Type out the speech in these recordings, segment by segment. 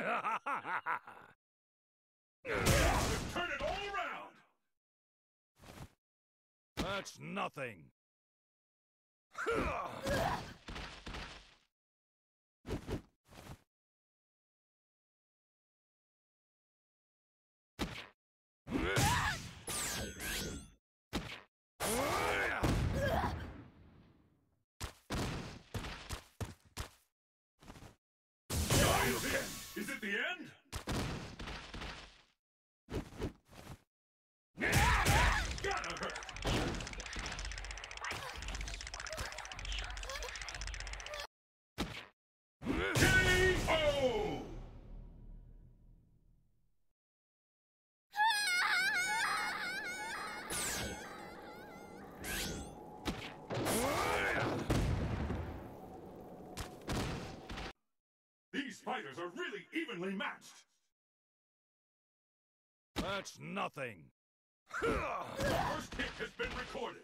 Turn it all around! That's nothing. Giant hit! Is it the end? Fighters are really evenly matched! That's nothing. First hit has been recorded.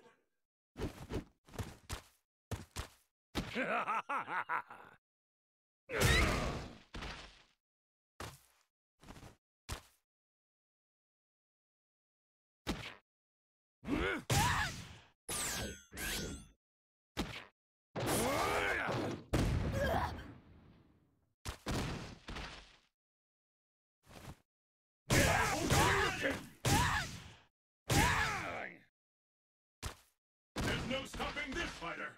There's no stopping this fighter!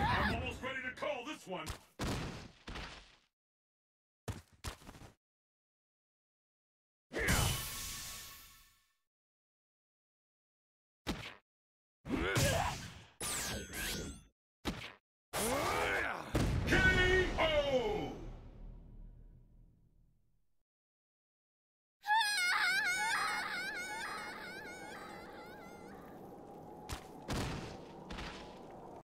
I'm almost ready to call this one!